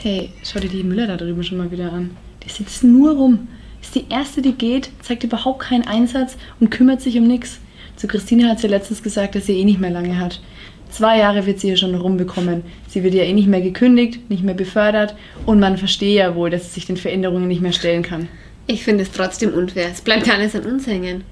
Hey, schau dir die Müller da drüben schon mal wieder an. Die sitzt nur rum. Ist die erste, die geht, zeigt überhaupt keinen Einsatz und kümmert sich um nichts. Zu Christine hat sie letztens gesagt, dass sie eh nicht mehr lange hat. Zwei Jahre wird sie hier schon rumbekommen. Sie wird ja eh nicht mehr gekündigt, nicht mehr befördert und man verstehe ja wohl, dass sie sich den Veränderungen nicht mehr stellen kann. Ich finde es trotzdem unfair. Es bleibt ja alles an uns hängen.